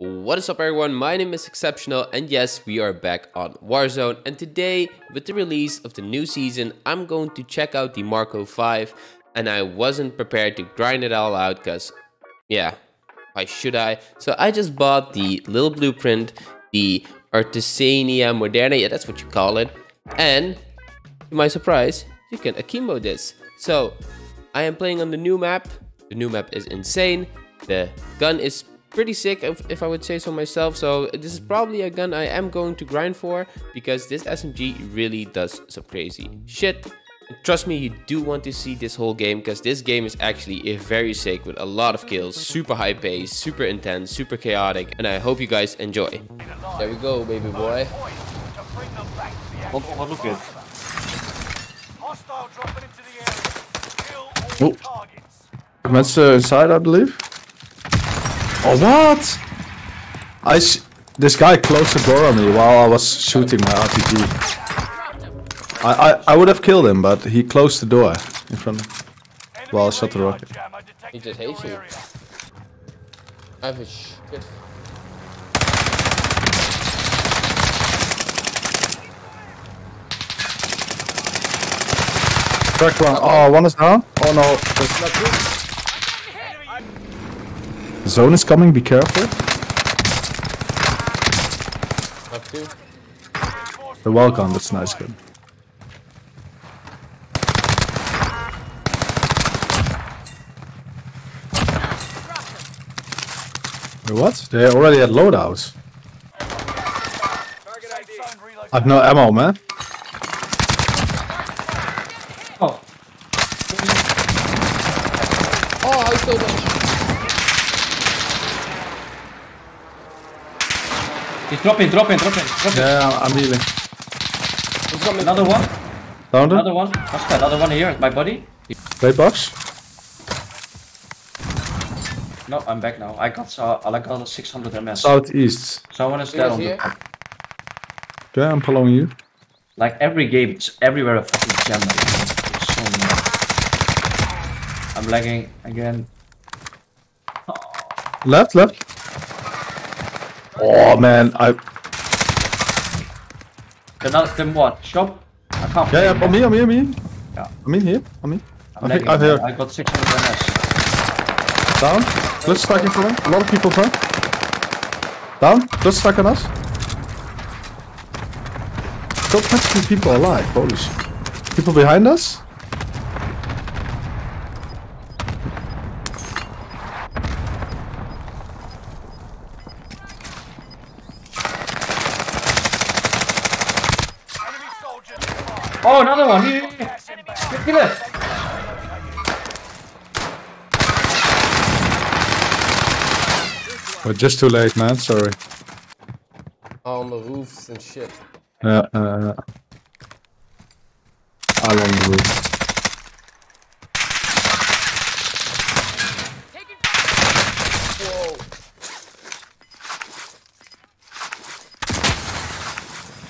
What is up everyone, my name is Xsebtional and yes, we are back on Warzone. And today, with the release of the new season, I'm going to check out the Marco 5 and I wasn't prepared to grind it all out because, yeah, why should I? So I just bought the little blueprint, the Artesania Moderna, yeah that's what you call it, and to my surprise, you can akimbo this. So I am playing on the new map, the new map is insane, the gun is pretty sick if, if, I would say so myself. So this is probably a gun I am going to grind for because this SMG really does some crazy shit. Trust me, you do want to see this whole game because this game is actually a very sick with a lot of kills, super high pace, super intense, super chaotic, and I hope you guys enjoy. There we go, baby boy. What, what look good? Oh. Mensen inside, uh, I believe. Oh, what? I this guy closed the door on me while I was shooting my RPG. I, I, I would have killed him, but he closed the door in front of while I shot the rocket. He just hates you. I have a shit. Crack one. Oh, one is down. Oh no. Zone is coming, be careful. Two. The well gun, that's nice gun. What? They already had loadouts. I've no ammo, man. Oh. Oh, I still don't. He's dropping, dropping, dropping, dropping. Yeah, I'm healing. He's coming. Another one. Found Another one. What's that? Another one here. My body. Wait, box? No, I'm back now. I got uh, I got 600 MS. Southeast. Someone is He there was on here. the Okay, I'm following you. Like every game, it's everywhere a fucking gem. So. I'm lagging again. Left, left. Oh man, I Another them what? Shop? I can't. yeah, yeah, play on me, on me, on me. Yeah. On me here, on me. I'm I think lagging I again. hear I got 600 MS. down. Let's stack in front. A lot of people front. Down. Let's stack on us. Still practically people alive. Holy shit. People behind us. Oh, another one. Here, here, here. It. We're just too late, man. Sorry. On the roofs and shit. Yeah, uh, I'm on the roof.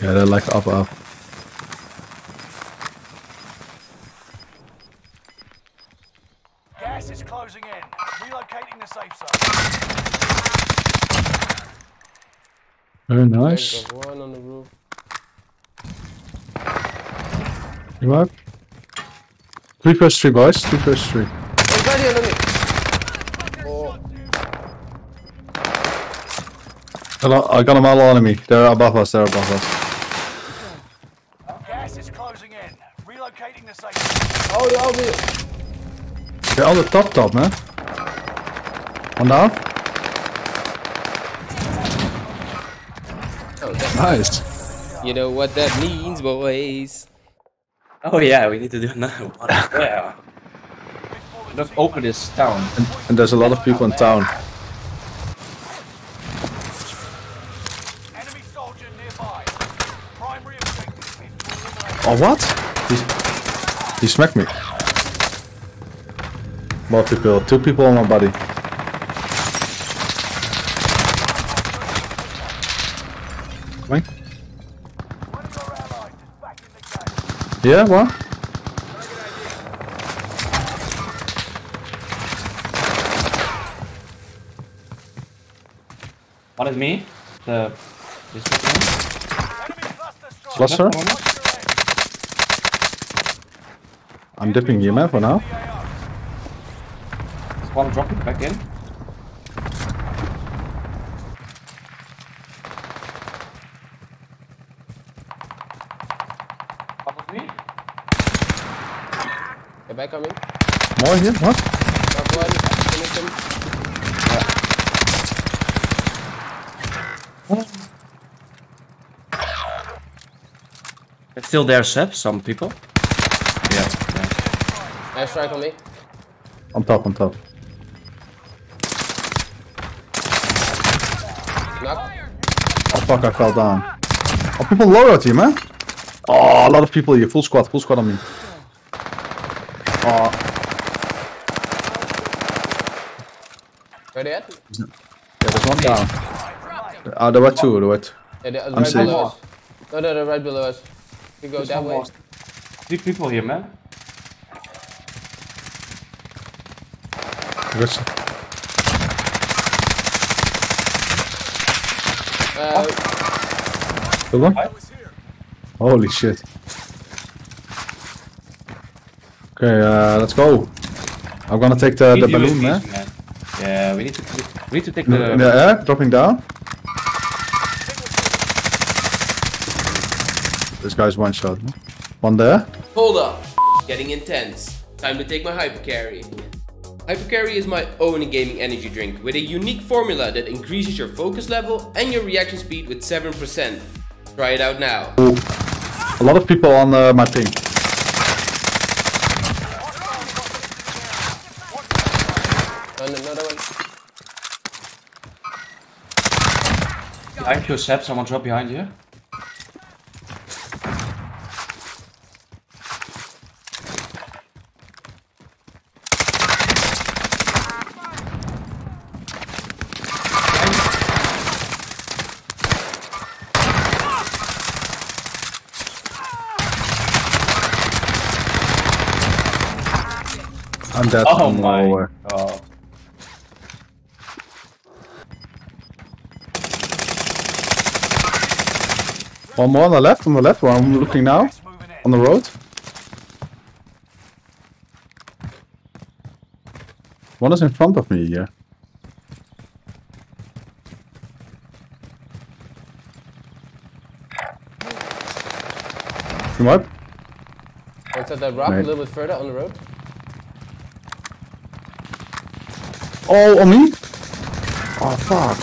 Yeah, they're like up, up. Gas is closing in. Relocating the safe zone. Very nice. one on the roof. You up? Three first three, boys. Three first three. Oh, right here, let me. Oh, Hello, I got them all on me. They're above us. They're above us. Gas is closing in. Relocating the safe zone. oh, yeah, I'll be. They're on the top, top, man. One down. Oh, that, Nice. you know what that means, boys. Oh yeah, we need to do another one. yeah. Let's open this town. And, and there's a lot of people in town. Enemy soldier nearby. Primary objective is Oh, what? He, he smacked me. More people. Two people on my body. Coming. one of your allies is back in the game. Yeah, what? One is me. The this one. Enemy cluster strike. Cluster? Watch your head. I'm dipping here, man, for now. AO. There's one dropping back in. Back on. More here? What? Knock one. Finish him. It's still there, Seb. Some people. Yeah. yeah. Nice strike on me. On top, on top. Knock. Oh fuck, I fell down. Oh, people low out here, man. Eh? Oh, a lot of people here. Full squad, full squad on me. Oh, Ready yet? yeah, there's one down. Ah, there were two, there were two. Yeah, the, I'm right safe. below us. No, no, no, right below us. We go There's that way. more. Three people here, man. There's- Uh, Good one? Holy shit. Okay, uh, let's go. I'm gonna take the, the balloon, with man. Yeah, we need to we need to take In the. the air, dropping down. This guy's one shot. One there. Hold up. Getting intense. Time to take my Hypercarry. Hypercarry is my own gaming energy drink with a unique formula that increases your focus level and your reaction speed with 7%. Try it out now. Ooh. A lot of people on uh, my ping. And another one. Behind you, Seb. Someone drop behind you. I'm dead. Oh from my nowhere. god. One more on the left, on the left, where I'm looking now. Gas moving in. On the road. One is in front of me here. Come up. Oh, One's at that rock Right. a little bit further on the road. Oh, on me? Oh, fuck.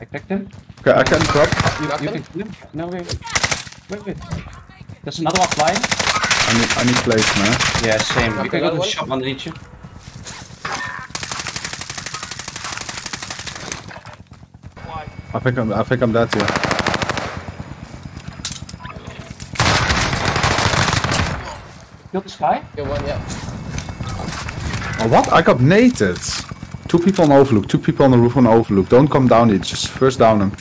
I picked him. Okay, I can drop. You, you can kill him. No, wait, wait. Wait, wait. There's another one flying. I need, I need place, man. Yeah, same. Knock you can go to the shop underneath you. I think I'm, I think I'm dead here. Kill this guy. Kill one, yeah. Oh, what? I got nated. Two people on overlook, two people on the roof on overlook. Don't come down here, just first down them.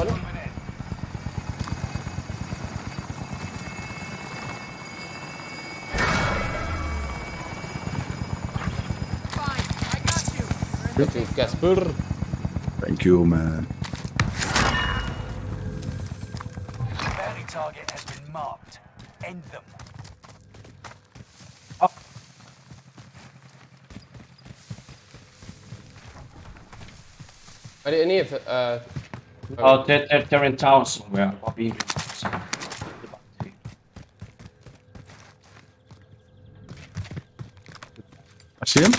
Finish one. You, Casper. Thank you, man. Bounty target has been marked. End them. Are there any of uh Oh, they're, they're, they're in town somewhere. I'll I see him.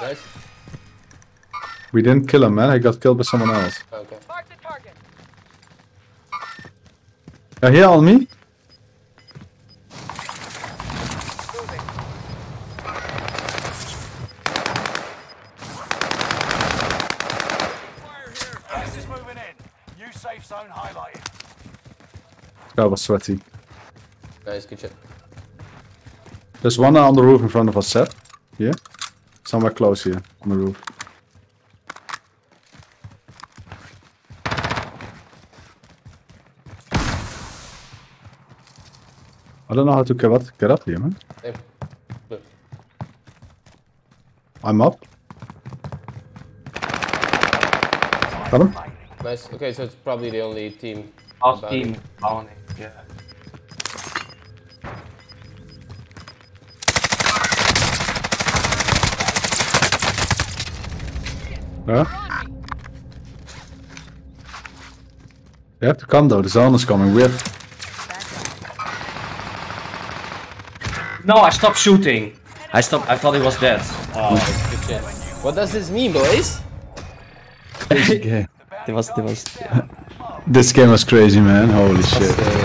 nice? We didn't kill him, man. He got killed by someone else. Okay. Mark the target. Yeah, here on me. Gas is moving in. New safe zone highlighted. Guy was sweaty. Nice, good shit. There's one on the roof in front of us, Seth. Here. Somewhere close here, on the roof. I don't know how to get up, get up here, man. Hey. I'm up. Got him? Nice. Okay, so it's probably the only team. Last team. it. Bound. Yeah. Yeah. Have to come though, the zone is coming. We have No, I stopped shooting. I stopped. I thought he was dead. Oh, Good. What does this mean, boys? this game. there was there was. This game was crazy, man. Holy shit. Uh,